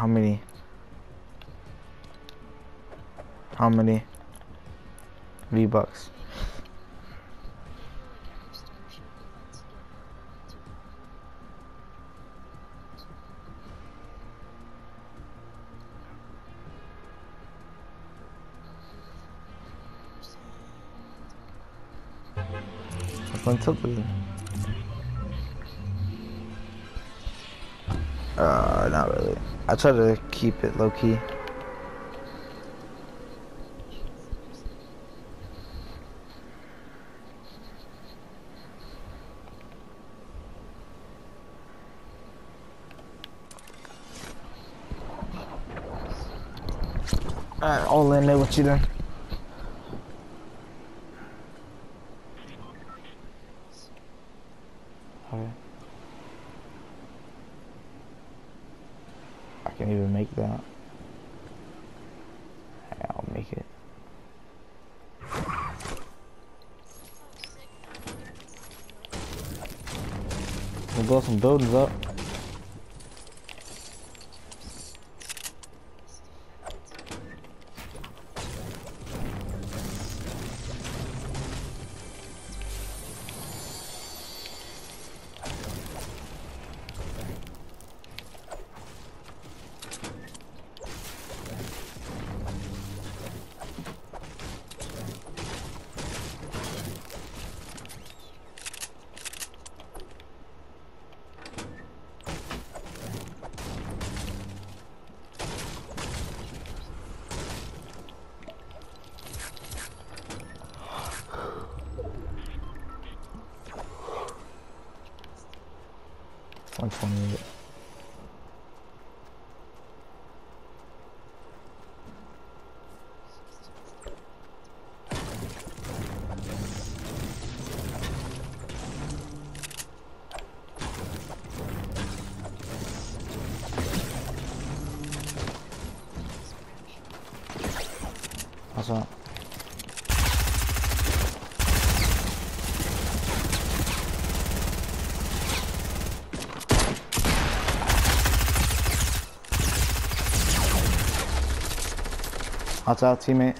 How many? How many? V bucks. Until Uh, not really. I try to keep it low key. Alright, all in there with you then. Okay. Even make that. I'll make it. We'll blow some buildings up. One twenty eight. What's up? What's out, teammate?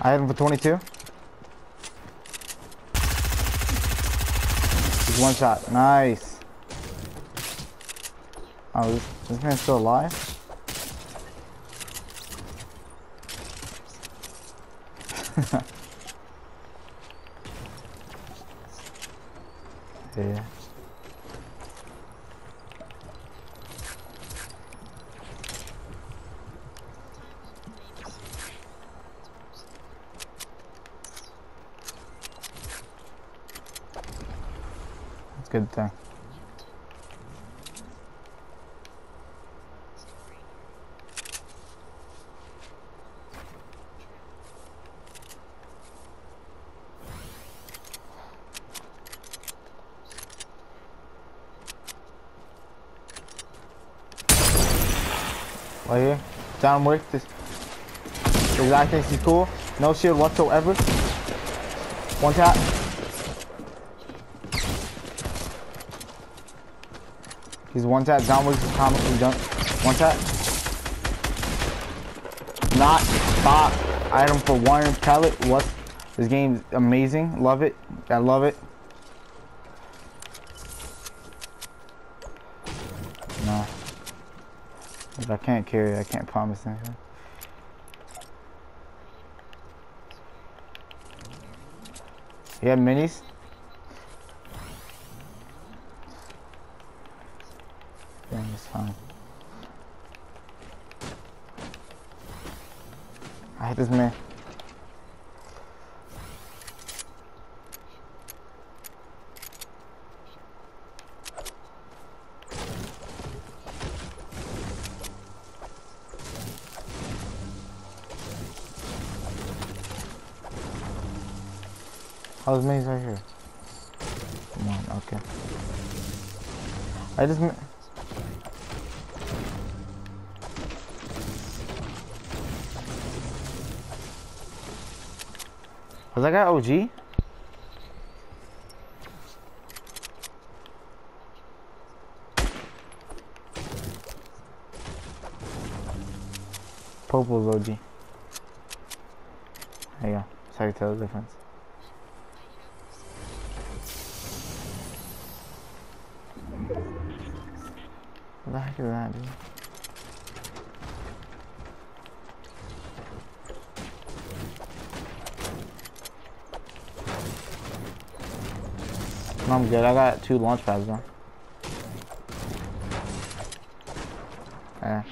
I had him for 22. He's one shot. Nice. Oh, this, this man's still alive? yeah. Good thing. Right here. John Wick. This. This guy thinks he's cool. No shield whatsoever. One tap. He's one tap. John Wick's comically done. One tap. Not stop. Item for one pellet. What? This game's amazing. Love it. I love it. No. If I can't carry, I can't promise anything. You have minis? Yeah, it's fine. I hate this man. Oh, his maze right here. Come on, okay. I just. Was I got OG? Purple OG. There you go. How you tell the difference. What the heck is that, dude? I'm good. I got two launch pads though. Yeah.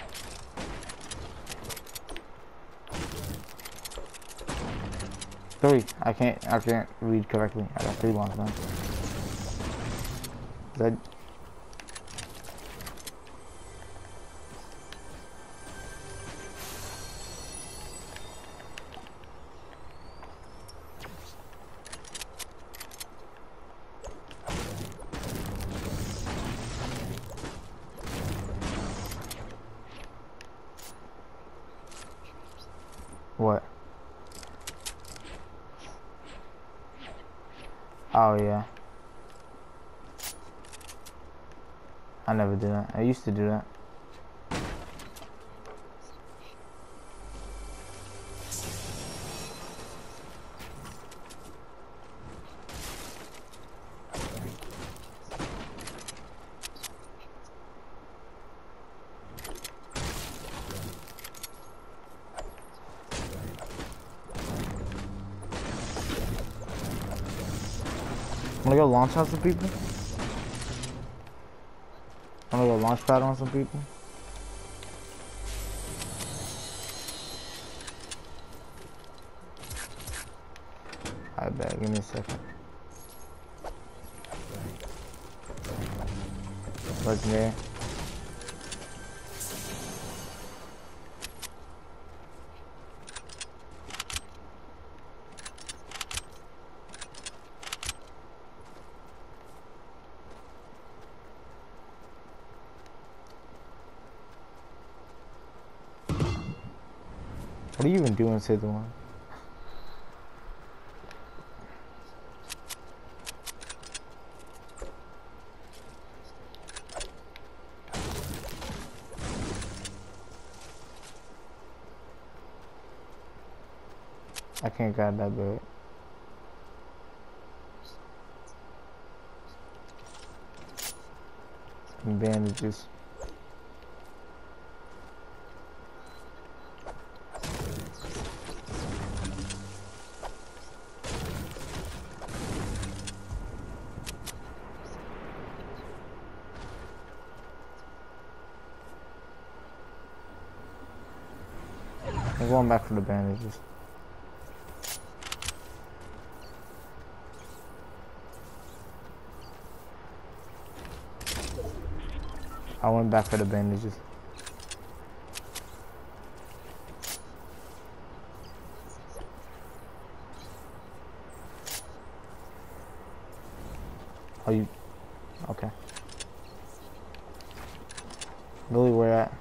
Three. I can't. I can't read correctly. I got three launch pads. That. What? Oh yeah. I never do that. I used to do that. Wanna go launch on some people? Launch pad on some people? I bet. Give me a second. Legendary. What are you even doing, Sid the one? I can't grab that bird. And bandages. I'm going back for the bandages. I went back for the bandages. Oh, you... Okay. Really, where at?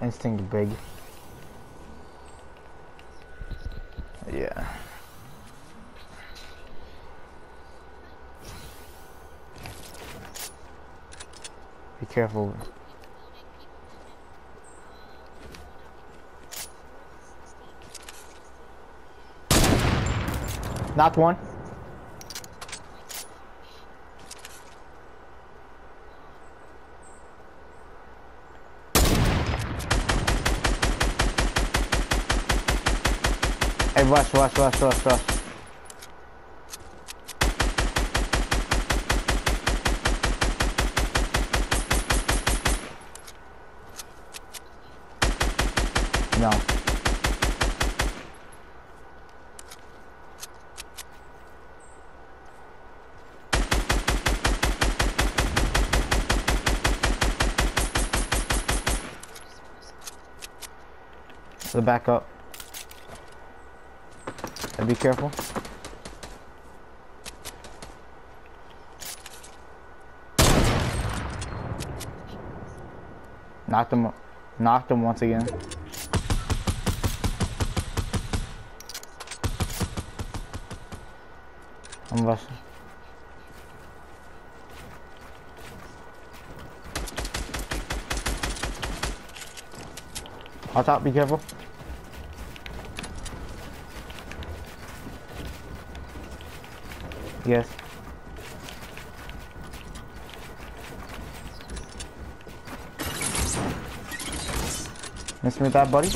Instinkt Blig. Yeah. Be careful. Not one. Hey, rush, rush, rush, rush, rush. No. The back up. And be careful. Knocked him, knocked him once again. I'm rushing. I thought, be careful. Yes. Miss me with that, buddy?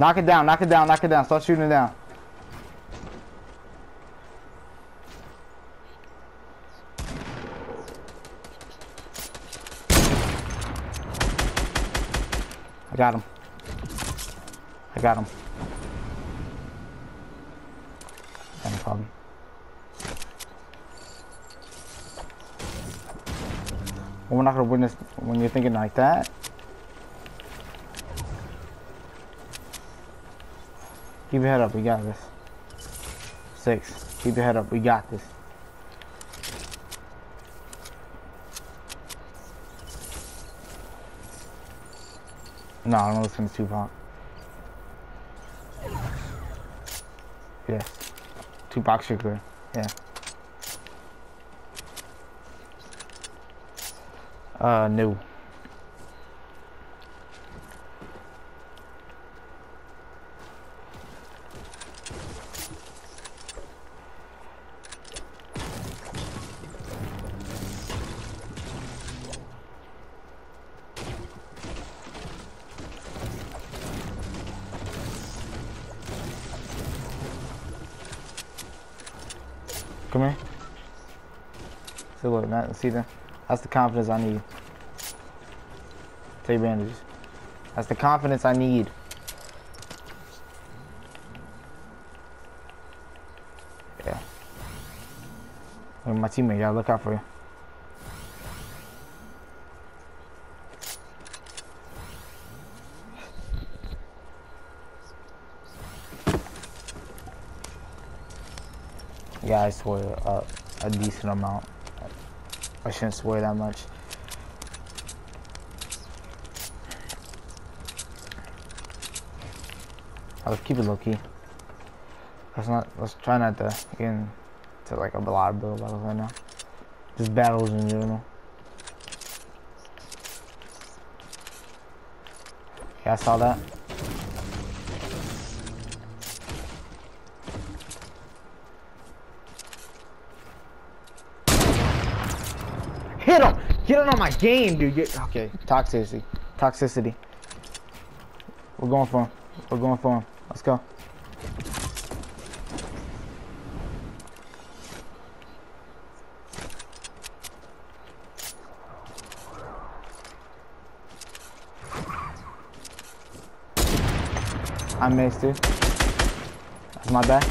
Knock it down, knock it down, knock it down. Start shooting it down. I got him. I got him. No problem. Well, we're not gonna win this when you're thinking like that. Keep your head up, we got this. Six. Keep your head up, we got this. No, I don't listen to Tupac. Yes. Tupac Shakur. Yeah. Uh, no. Come here. See look, that, see that? That's the confidence I need. Take bandages. That's the confidence I need. Yeah. Look, my teammate, gotta look out for you. I swear a decent amount. I shouldn't swear that much. I'll keep it low key. Let's not. Let's try not to get into like a lot of build battles right now. Just battles in general. Yeah, I saw that. Hit Get on my game, dude. Get, okay, toxicity. Toxicity. We're going for him. We're going for him. Let's go. I missed it. That's my bad.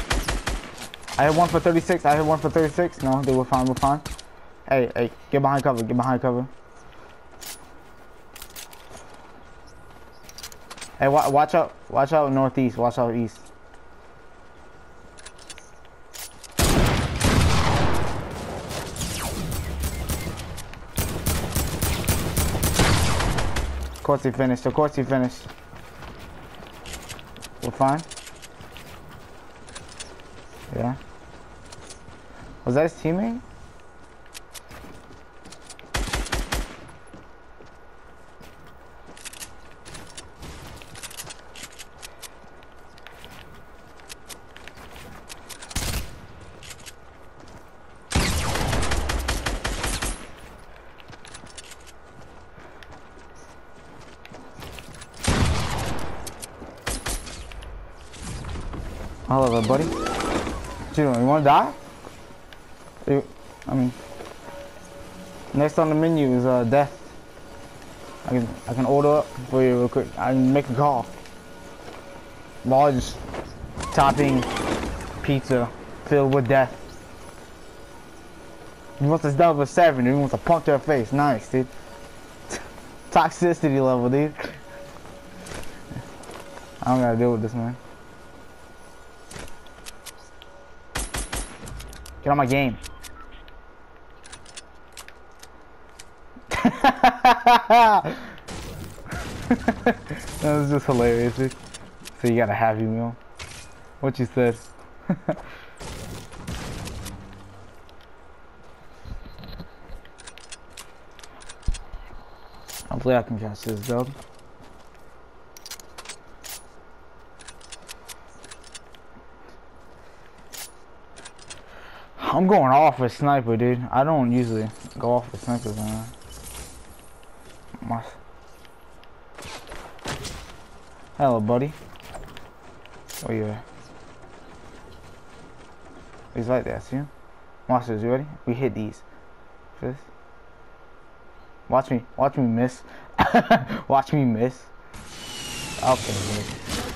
I hit one for 36. I hit one for 36. No, they were fine. We're fine. Hey, hey, get behind cover. Get behind cover. Hey, wa watch out. Watch out northeast. Watch out east. Of course he finished. Of course he finished. We're fine. Yeah. Was that his teammate? There, buddy. What you wanna die? You, I mean, next on the menu is uh, death. I can I can order up for you real quick. I can make a call. Large topping pizza filled with death. He wants to double seven. He wants to punch her face. Nice, dude. Toxicity level, dude. I don't gotta deal with this, man. Get on my game. that was just hilarious. dude. So you got a happy meal. What you said. Hopefully I can catch this dub. I'm going off with sniper, dude. I don't usually go off with snipers, man. My... Hello, buddy. You at? He's right there, see him? This, you ready? We hit these. This. Watch me, watch me miss. watch me miss. Okay.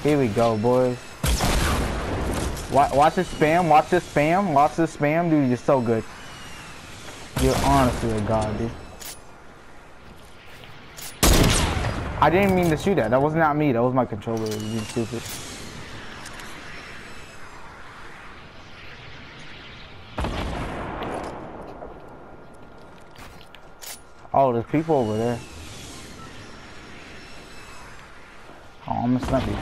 Here we go, boys. Watch, this spam, watch this spam, watch this spam, dude. You're so good. You're honestly a god, dude. I didn't mean to shoot that. That was not me. That was my controller. You stupid. Oh, there's people over there. Oh, I'm gonna snipe you.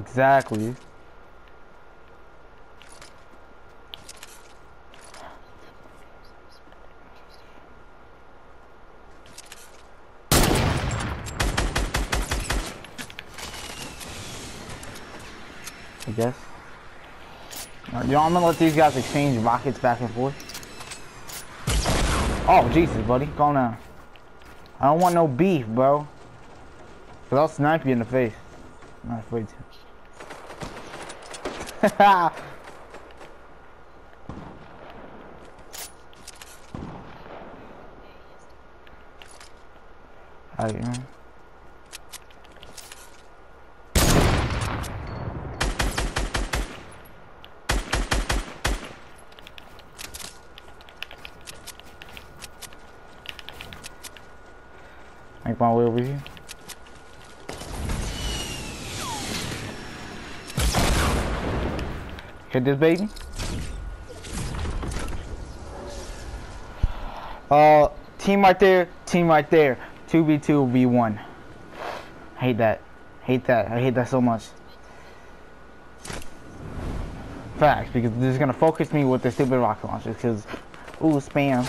Exactly. I guess. Uh, You know, I'm gonna let these guys exchange rockets back and forth. Oh, Jesus, buddy. Calm down. I don't want no beef, bro. Cause I'll snipe you in the face. I'm not afraid to. Alright, man. Make my way over here. Hit this baby. Uh, team right there, team right there. 2v2, v1. Hate that. Hate that. I hate that so much. Facts, because this is gonna focus me with the stupid rocket launchers, because, ooh, spam.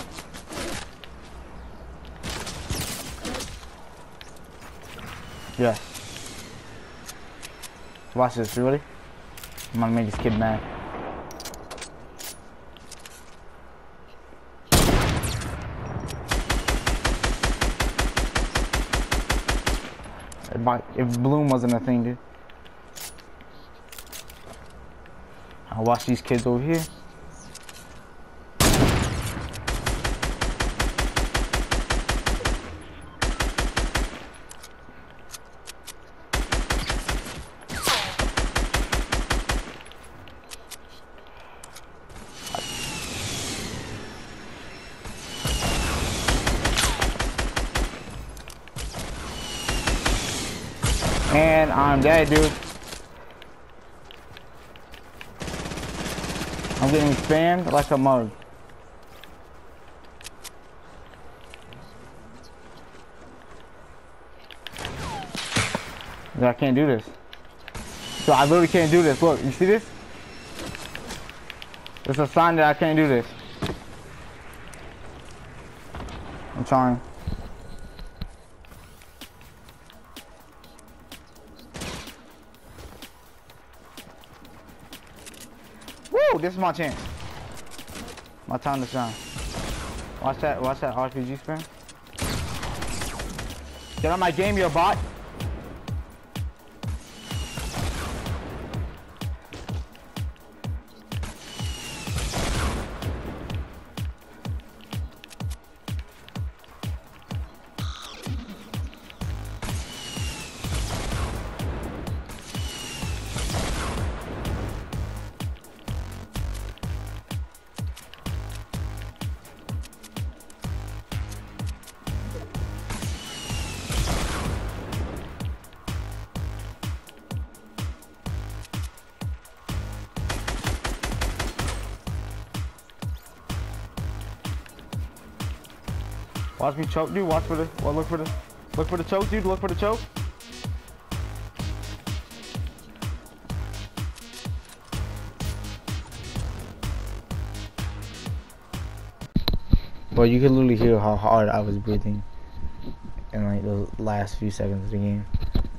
Yes. Watch this, you ready? I'm gonna make this kid mad. If, Bloom wasn't a thing, dude. I'll watch these kids over here. And I'm dead, dude. I'm getting spammed like a mug. I can't do this. So I literally can't do this. Look, you see this? It's a sign that I can't do this. I'm trying. Woo! This is my chance. My time to shine. Watch that, watch that RPG spin. Get on my game, you bot. Watch me choke, dude. Watch for the. Well, look for the. Look for the choke, dude. Look for the choke. But you can literally hear how hard I was breathing in like the last few seconds of the game.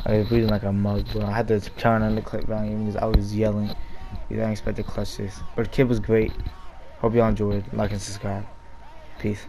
I was breathing like a mug, bro. I had to turn on the clip volume because I was yelling. I didn't expect to clutch this. But the kid was great. Hope y'all enjoyed. Like and subscribe. Peace.